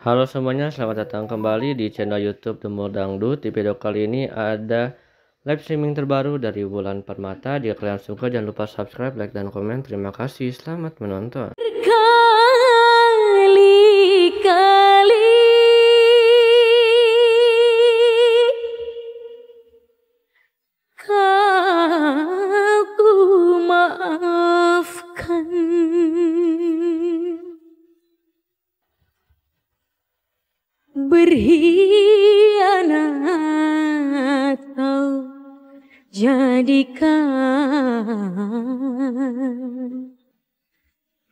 Halo semuanya, selamat datang kembali di channel YouTube Demul Dangdut. Di video kali ini ada live streaming terbaru dari Bulan Permata. Jika kalian suka, jangan lupa subscribe, like, dan komen. Terima kasih, selamat menonton. Berkhianat kau jadikan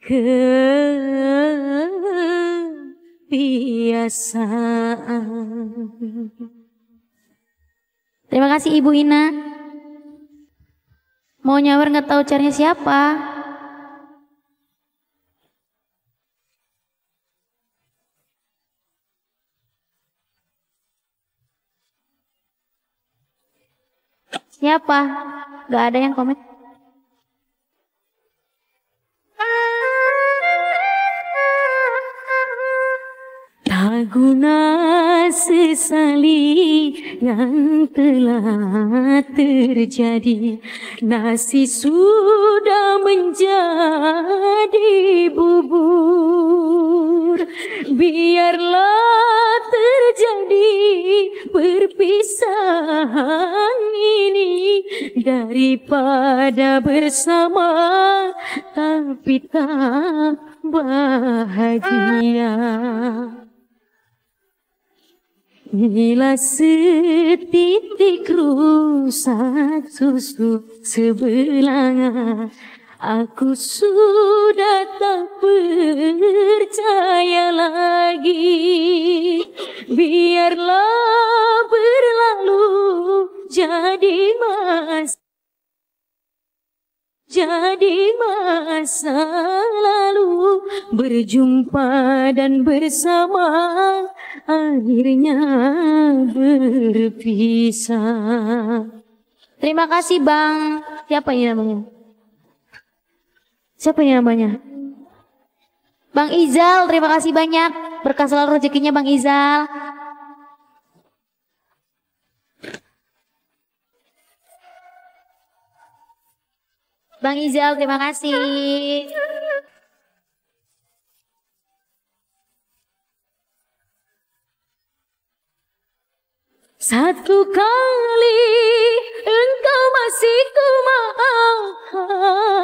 kebiasaan. Terima kasih Ibu Ina. Mau nyawer nggak tahu caranya siapa? Siapa? Gak ada yang komen. Guna sesali yang telah terjadi Nasi sudah menjadi bubur Biarlah terjadi perpisahan Daripada bersama tapi tak bahagia. Bila setitik rusak susu sebelanga Aku sudah tak percaya lagi jadi masa lalu berjumpa dan bersama akhirnya berpisah. Terima kasih Bang. Siapa ini namanya? Siapa ini namanya? Bang Izal, terima kasih banyak. Berkah selalu rezekinya Bang Izal. Bang Izal, terima kasih. Satu kali engkau masih ku maafkan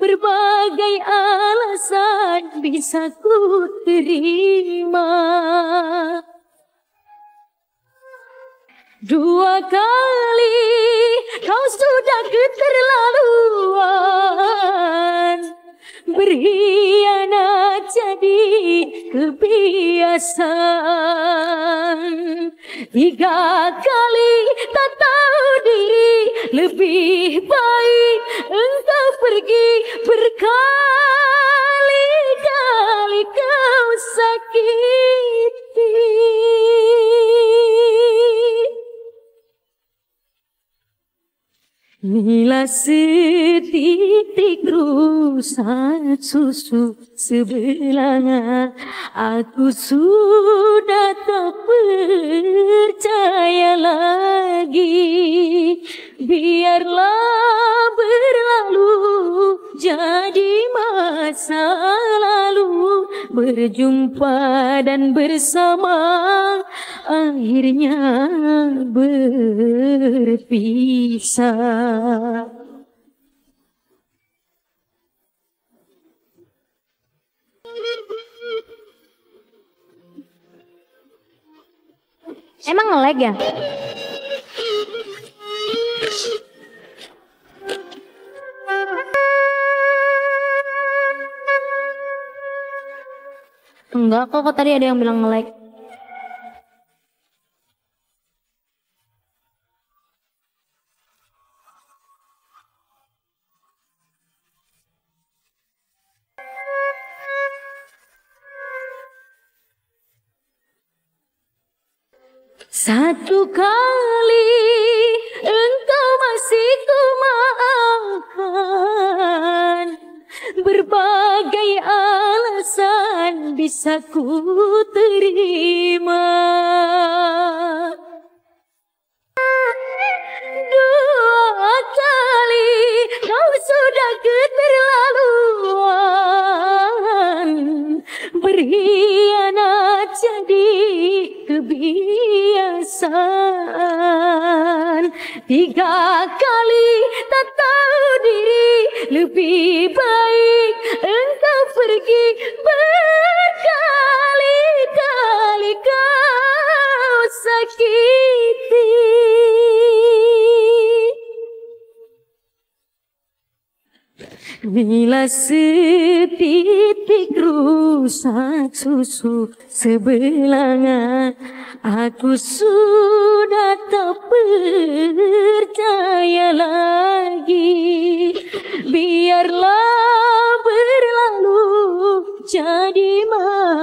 Berbagai alasan bisa ku terima Dua kali kau sudah keterlaluan kebiasaan Tiga kali tak tahu diri Lebih baik. Engkau pergi Berkali-kali Bila setitik rusak susu sebelanga Aku sudah tak percaya lagi. Biarlah berlalu jadi masa lalu Berjumpa dan bersama akhirnya berpisah Emang ngelag ya? Enggak kok, kok tadi ada yang bilang nge-like. Satu kali engkau masih ku bisa ku terima. Dua kali kau sudah keterlaluan. Berkhianat jadi kebiasaan. Tiga kali tak tahu diri Lebih baik engkau pergi Berkali-kali sakiti Bila setitik rusak susu sebelanga Aku sudah tak percaya lagi. Biarlah berlalu jadi masa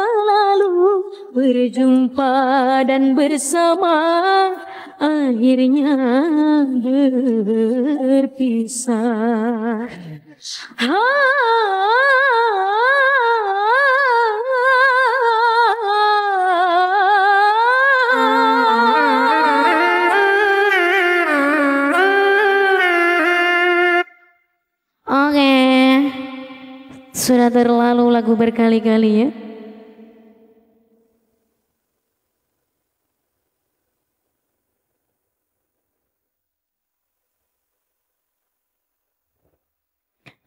lalu Berjumpa dan bersama akhirnya berpisah. Oke, Sudah terlalu lagu berkali-kali ya.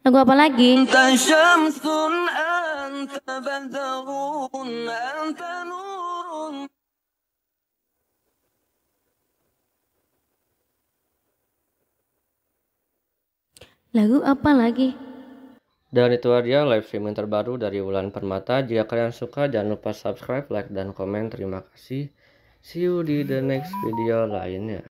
Lagu apa lagi? Lagu apa lagi? Dan itu dia live streaming terbaru dari Wulan Permata. Jika kalian suka jangan lupa subscribe, like, dan komen. Terima kasih. See you di the next video lainnya.